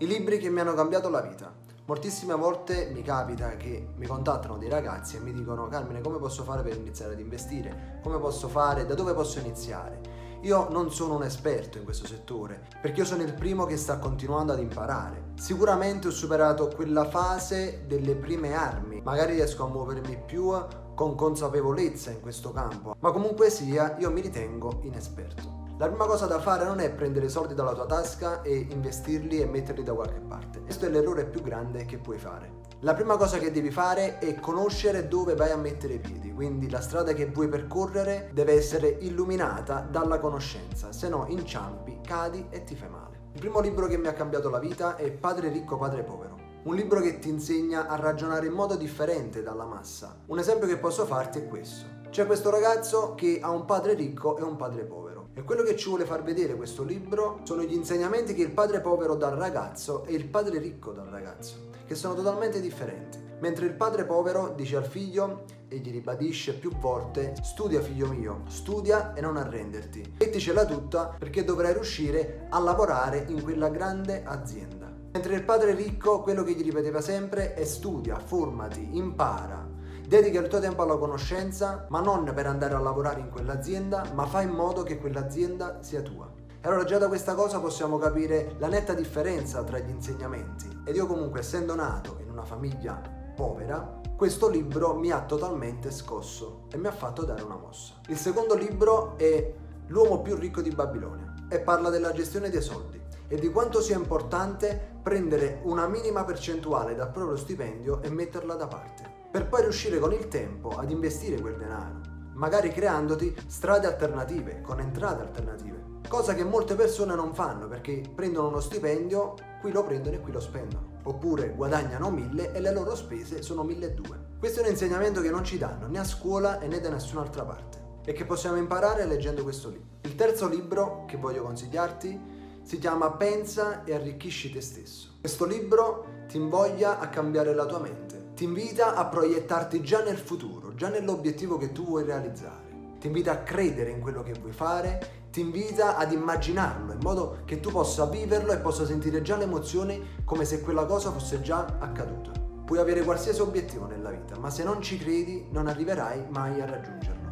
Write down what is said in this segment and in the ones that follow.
I libri che mi hanno cambiato la vita. Moltissime volte mi capita che mi contattano dei ragazzi e mi dicono Carmine come posso fare per iniziare ad investire? Come posso fare? Da dove posso iniziare? Io non sono un esperto in questo settore perché io sono il primo che sta continuando ad imparare. Sicuramente ho superato quella fase delle prime armi, magari riesco a muovermi più con consapevolezza in questo campo, ma comunque sia io mi ritengo inesperto. La prima cosa da fare non è prendere soldi dalla tua tasca e investirli e metterli da qualche parte. Questo è l'errore più grande che puoi fare. La prima cosa che devi fare è conoscere dove vai a mettere i piedi, quindi la strada che vuoi percorrere deve essere illuminata dalla conoscenza, se no inciampi, cadi e ti fai male. Il primo libro che mi ha cambiato la vita è Padre ricco, padre povero. Un libro che ti insegna a ragionare in modo differente dalla massa. Un esempio che posso farti è questo. C'è questo ragazzo che ha un padre ricco e un padre povero. E quello che ci vuole far vedere questo libro sono gli insegnamenti che il padre povero dà al ragazzo e il padre ricco dà al ragazzo, che sono totalmente differenti. Mentre il padre povero dice al figlio e gli ribadisce più volte studia figlio mio, studia e non arrenderti. Metticela tutta perché dovrai riuscire a lavorare in quella grande azienda. Mentre il padre ricco quello che gli ripeteva sempre è studia, formati, impara, Dedica il tuo tempo alla conoscenza, ma non per andare a lavorare in quell'azienda, ma fai in modo che quell'azienda sia tua. E allora già da questa cosa possiamo capire la netta differenza tra gli insegnamenti. Ed io comunque essendo nato in una famiglia povera, questo libro mi ha totalmente scosso e mi ha fatto dare una mossa. Il secondo libro è L'uomo più ricco di Babilonia e parla della gestione dei soldi e di quanto sia importante prendere una minima percentuale dal proprio stipendio e metterla da parte per poi riuscire con il tempo ad investire quel denaro, magari creandoti strade alternative, con entrate alternative. Cosa che molte persone non fanno perché prendono uno stipendio, qui lo prendono e qui lo spendono. Oppure guadagnano 1000 e le loro spese sono 1200. Questo è un insegnamento che non ci danno né a scuola né da nessun'altra parte e che possiamo imparare leggendo questo libro. Il terzo libro che voglio consigliarti si chiama Pensa e arricchisci te stesso. Questo libro ti invoglia a cambiare la tua mente ti invita a proiettarti già nel futuro, già nell'obiettivo che tu vuoi realizzare. Ti invita a credere in quello che vuoi fare, ti invita ad immaginarlo in modo che tu possa viverlo e possa sentire già le emozioni come se quella cosa fosse già accaduta. Puoi avere qualsiasi obiettivo nella vita, ma se non ci credi non arriverai mai a raggiungerlo.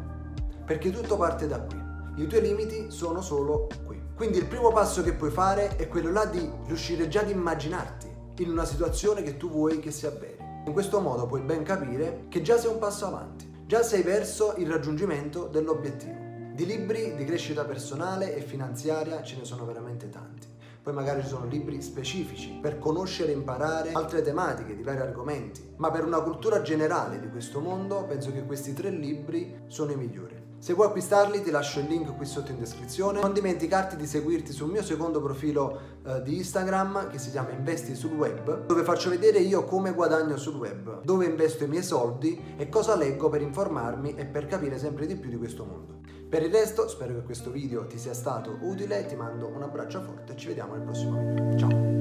Perché tutto parte da qui. I tuoi limiti sono solo qui. Quindi il primo passo che puoi fare è quello là di riuscire già ad immaginarti in una situazione che tu vuoi che si avveri. In questo modo puoi ben capire che già sei un passo avanti, già sei verso il raggiungimento dell'obiettivo. Di libri di crescita personale e finanziaria ce ne sono veramente tanti. Poi magari ci sono libri specifici per conoscere e imparare altre tematiche di vari argomenti, ma per una cultura generale di questo mondo penso che questi tre libri sono i migliori. Se vuoi acquistarli ti lascio il link qui sotto in descrizione. Non dimenticarti di seguirti sul mio secondo profilo eh, di Instagram che si chiama Investi sul web, dove faccio vedere io come guadagno sul web, dove investo i miei soldi e cosa leggo per informarmi e per capire sempre di più di questo mondo. Per il resto spero che questo video ti sia stato utile, ti mando un abbraccio forte e ci vediamo nel prossimo video. Ciao!